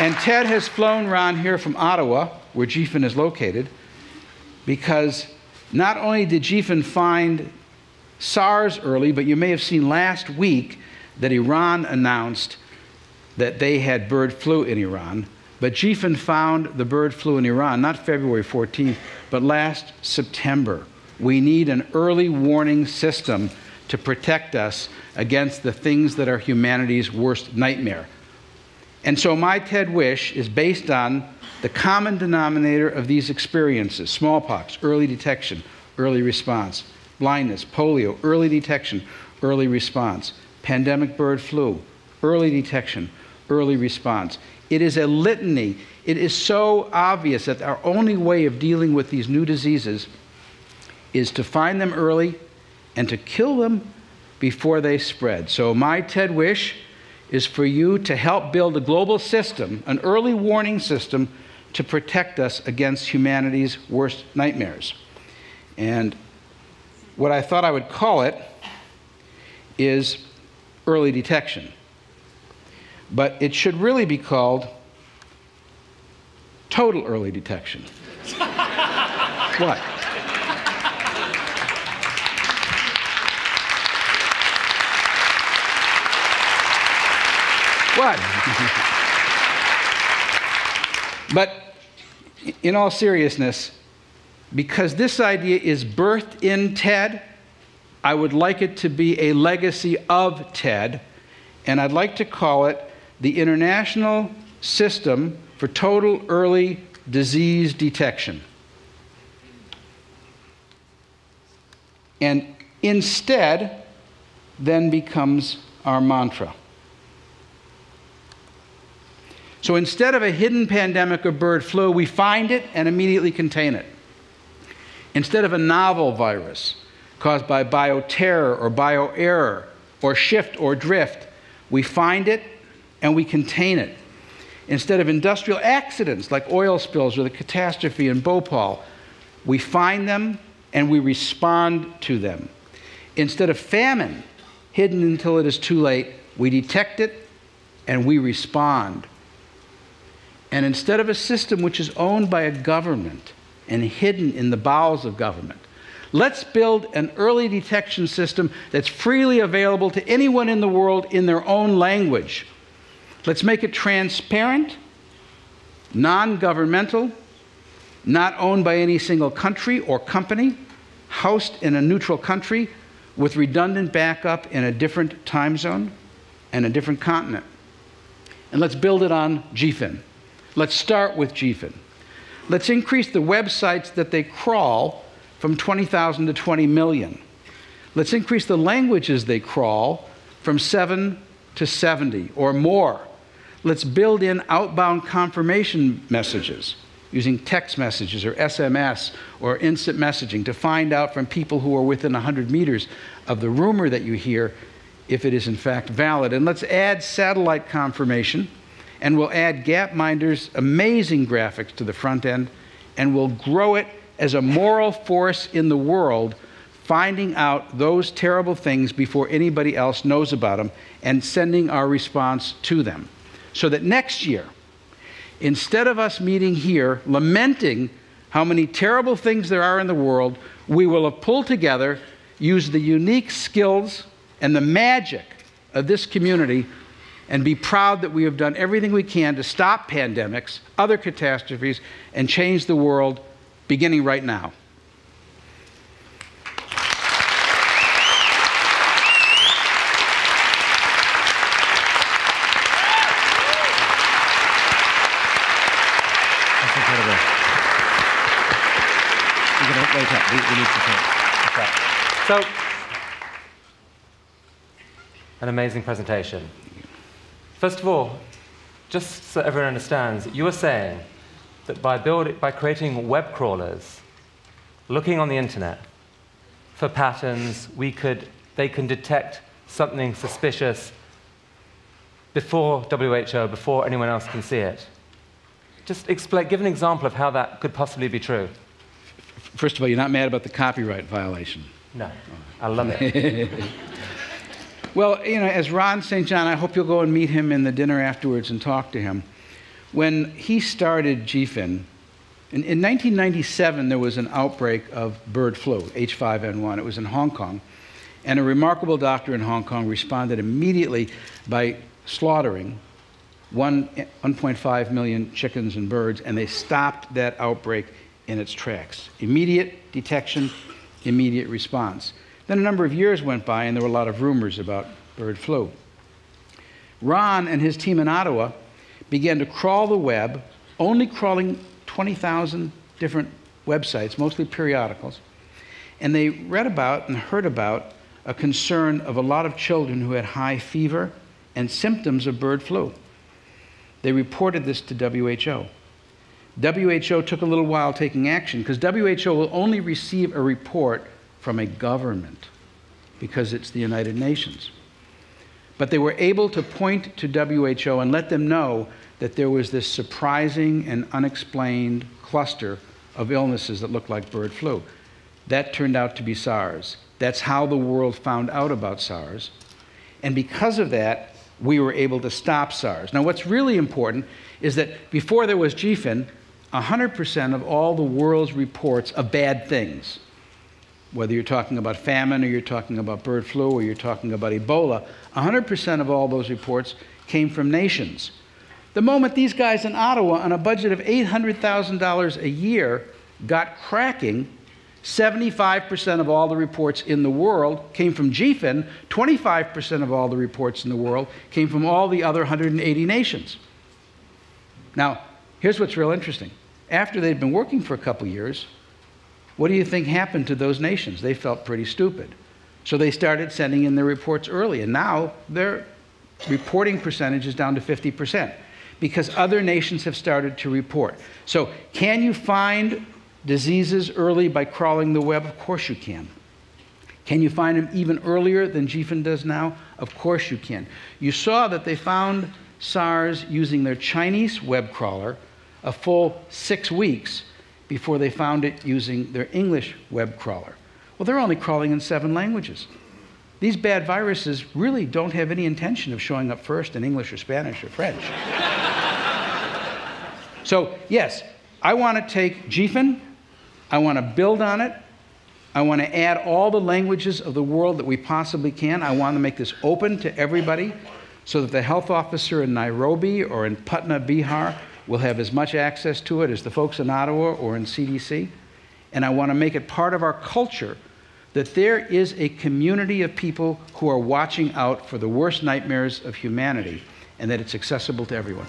And Ted has flown Ron here from Ottawa, where GPHIN is located, because not only did GPHIN find SARS early, but you may have seen last week that Iran announced that they had bird flu in Iran. But GPHIN found the bird flu in Iran, not February 14th, but last September. We need an early warning system to protect us against the things that are humanity's worst nightmare. And so my TED Wish is based on the common denominator of these experiences smallpox, early detection, early response, blindness, polio, early detection, early response, pandemic bird flu, early detection, early response. It is a litany. It is so obvious that our only way of dealing with these new diseases is to find them early and to kill them before they spread. So, my TED wish is for you to help build a global system, an early warning system to protect us against humanity's worst nightmares. And what I thought I would call it is early detection. But it should really be called total early detection. what? What? but in all seriousness, because this idea is birthed in TED, I would like it to be a legacy of TED, and I'd like to call it the International System for Total Early Disease Detection. And INSTEDD, then becomes our mantra. So instead of a hidden pandemic of bird flu, we find it and immediately contain it. Instead of a novel virus caused by bioterror or bioerror or shift or drift, we find it and we contain it. Instead of industrial accidents like oil spills or the catastrophe in Bhopal, we find them and we respond to them. Instead of famine, hidden until it is too late, we detect it and we respond. And instead of a system which is owned by a government and hidden in the bowels of government, let's build an early detection system that's freely available to anyone in the world in their own language. Let's make it transparent, non governmental, not owned by any single country or company, housed in a neutral country with redundant backup in a different time zone and a different continent. And let's build it on GPHIN. Let's start with GPHIN. Let's increase the websites that they crawl from 20,000 to 20 million. Let's increase the languages they crawl from 7 to 70 or more. Let's build in outbound confirmation messages using text messages or SMS or instant messaging to find out from people who are within 100 meters of the rumor that you hear if it is in fact valid. And let's add satellite confirmation and we'll add Gapminder's amazing graphics to the front end, and we'll grow it as a moral force in the world, finding out those terrible things before anybody else knows about them and sending our response to them. So that next year, instead of us meeting here lamenting how many terrible things there are in the world, we will have pulled together, used the unique skills and the magic of this community and be proud that we have done everything we can to stop pandemics, other catastrophes, and change the world beginning right now. That's incredible. We're wait up. We, we need to talk. So, an amazing presentation. First of all, just so everyone understands, you were saying that by, by creating web crawlers, looking on the internet for patterns, we could, they can detect something suspicious before WHO, before anyone else can see it. Just explain, give an example of how that could possibly be true. First of all, you're not mad about the copyright violation. No, I love it. Well, you know, as Ron St. John, I hope you'll go and meet him in the dinner afterwards and talk to him. when he started GPHIN, in, in 1997, there was an outbreak of bird flu, H5N1. It was in Hong Kong. And a remarkable doctor in Hong Kong responded immediately by slaughtering 1.5 million chickens and birds, and they stopped that outbreak in its tracks. Immediate detection, immediate response. Then a number of years went by, and there were a lot of rumors about bird flu. Ron and his team in Ottawa began to crawl the web, only crawling 20,000 different websites, mostly periodicals, and they read about and heard about a concern of a lot of children who had high fever and symptoms of bird flu. They reported this to WHO. WHO took a little while taking action because WHO will only receive a report from a government because it's the United Nations. But they were able to point to WHO and let them know that there was this surprising and unexplained cluster of illnesses that looked like bird flu. That turned out to be SARS. That's how the world found out about SARS. And because of that, we were able to stop SARS. Now, what's really important is that before there was GPHIN, 100% of all the world's reports of bad things, whether you're talking about famine or you're talking about bird flu or you're talking about Ebola, 100% of all those reports came from nations. The moment these guys in Ottawa, on a budget of $800,000 a year, got cracking, 75% of all the reports in the world came from GPHIN, 25% of all the reports in the world came from all the other 180 nations. Now, here's what's real interesting. After they'd been working for a couple years, what do you think happened to those nations? They felt pretty stupid. So they started sending in their reports early, and now their reporting percentage is down to 50% because other nations have started to report. So, can you find diseases early by crawling the web? Of course you can. Can you find them even earlier than GPHIN does now? Of course you can. You saw that they found SARS using their Chinese web crawler a full six weeks before they found it using their English web crawler. Well, they're only crawling in seven languages. These bad viruses really don't have any intention of showing up first in English or Spanish or French. so, yes, I want to take GPHIN, I want to build on it, I want to add all the languages of the world that we possibly can. I want to make this open to everybody so that the health officer in Nairobi or in Patna, Bihar, will have as much access to it as the folks in Ottawa or in CDC. And I want to make it part of our culture that there is a community of people who are watching out for the worst nightmares of humanity and that it's accessible to everyone.